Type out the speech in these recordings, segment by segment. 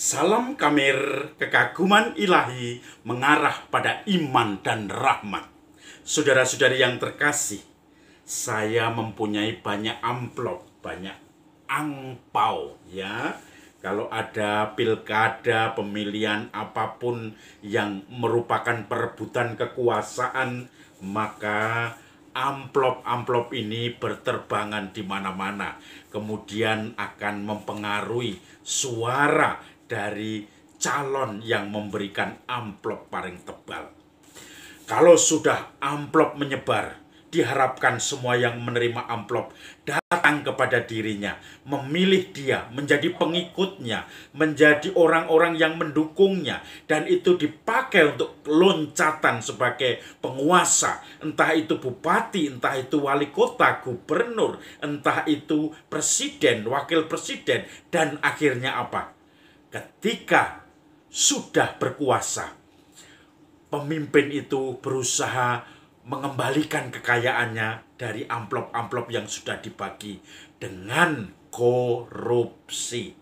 Salam kamir kekaguman ilahi mengarah pada iman dan rahmat. Saudara-saudari yang terkasih, saya mempunyai banyak amplop, banyak angpau ya. Kalau ada pilkada, pemilihan apa pun yang merupakan perebutan kekuasaan, maka amplop-amplop ini berterbangan di mana-mana, kemudian akan mempengaruhi suara dari calon yang memberikan amplop paling tebal. Kalau sudah amplop menyebar, diharapkan semua yang menerima amplop datang kepada dirinya, memilih dia menjadi pengikutnya, menjadi orang-orang yang mendukungnya, dan itu dipakai untuk loncatan sebagai penguasa, entah itu bupati, entah itu wali kota, gubernur, entah itu presiden, wakil presiden, dan akhirnya apa? Ketika sudah berkuasa, pemimpin itu berusaha mengembalikan kekayaannya dari amplop-amplop yang sudah dibagi dengan korupsi.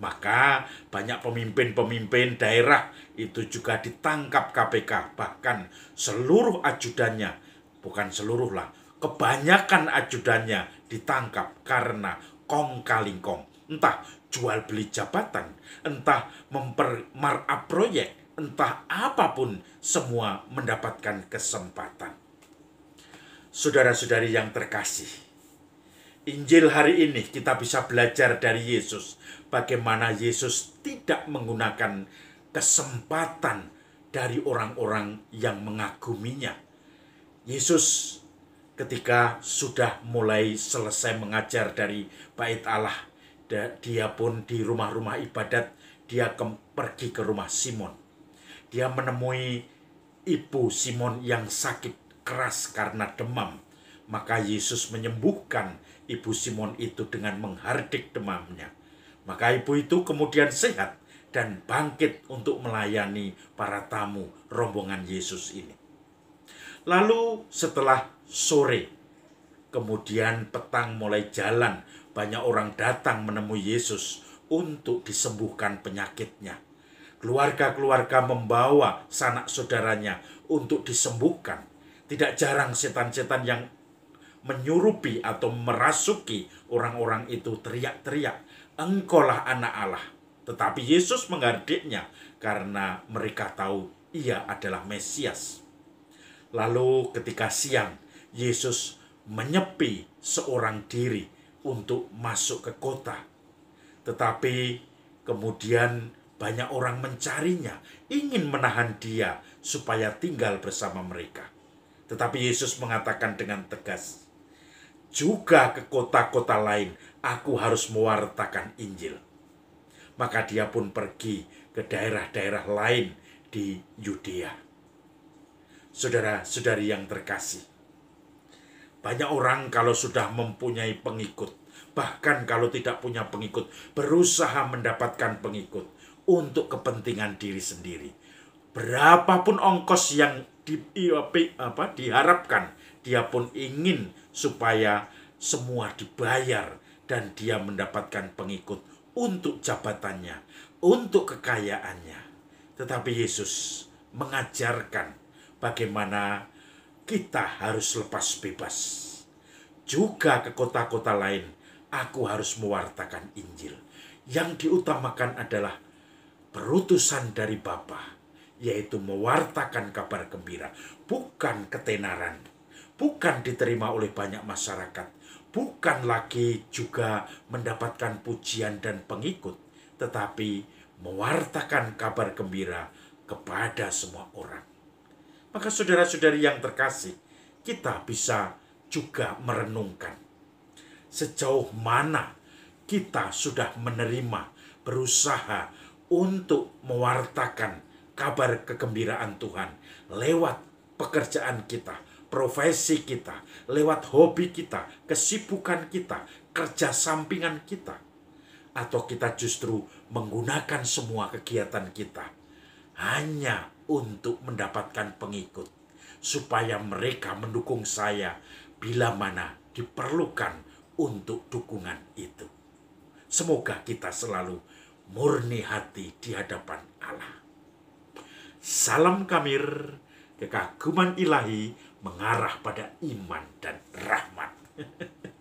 Maka banyak pemimpin-pemimpin daerah itu juga ditangkap KPK, bahkan seluruh ajudannya, bukan seluruh lah, kebanyakan ajudannya ditangkap karena kong kaling kong. Entah jual beli jabatan, entah mempermarap proyek, entah apa pun, semua mendapatkan kesempatan. Saudara-saudari yang terkasih, Injil hari ini kita bisa belajar dari Yesus bagaimana Yesus tidak menggunakan kesempatan dari orang-orang yang mengaguminya. Yesus ketika sudah mulai selesai mengajar dari bait Allah dia pun di rumah-rumah ibadat dia ke, pergi ke rumah Simon. Dia menemui ibu Simon yang sakit keras karena demam. Maka Yesus menyembuhkan ibu Simon itu dengan menghardik demamnya. Maka ibu itu kemudian sehat dan bangkit untuk melayani para tamu rombongan Yesus ini. Lalu setelah sore, kemudian petang mulai jalan banyak orang datang menemui Yesus untuk disembuhkan penyakitnya. Keluarga-keluarga membawa sanak saudaranya untuk disembuhkan. Tidak jarang setan-setan yang menyurupi atau merasuki orang-orang itu teriak-teriak, "Engkaulah anak Allah." Tetapi Yesus menghardiknya karena mereka tahu ia adalah Mesias. Lalu ketika siang, Yesus menyepi seorang diri untuk masuk ke kota. Tetapi kemudian banyak orang mencarinya, ingin menahan dia supaya tinggal bersama mereka. Tetapi Yesus mengatakan dengan tegas, "Juga ke kota-kota lain aku harus mewartakan Injil." Maka dia pun pergi ke daerah-daerah lain di Yudea. Saudara-saudari yang terkasih, banyak orang kalau sudah mempunyai pengikut, bahkan kalau tidak punya pengikut, berusaha mendapatkan pengikut untuk kepentingan diri sendiri. Berapapun ongkos yang di, apa, diharapkan, dia pun ingin supaya semua dibayar dan dia mendapatkan pengikut untuk jabatannya, untuk kekayaannya. Tetapi Yesus mengajarkan bagaimana kita harus lepas bebas. Juga ke kota-kota lain, aku harus mewartakan Injil. Yang diutamakan adalah perutusan dari Bapa, yaitu mewartakan kabar gembira, bukan ketenaran, bukan diterima oleh banyak masyarakat, bukan lagi juga mendapatkan pujian dan pengikut, tetapi mewartakan kabar gembira kepada semua orang. Maka saudara-saudari yang terkasih, kita bisa juga merenungkan sejauh mana kita sudah menerima, berusaha untuk mewartakan kabar kegembiraan Tuhan lewat pekerjaan kita, profesi kita, lewat hobi kita, kesibukan kita, kerja sampingan kita. Atau kita justru menggunakan semua kegiatan kita hanya untuk mendapatkan pengikut, supaya mereka mendukung saya bila mana diperlukan untuk dukungan itu. Semoga kita selalu murni hati di hadapan Allah. Salam Kamir, kekaguman ilahi mengarah pada iman dan rahmat.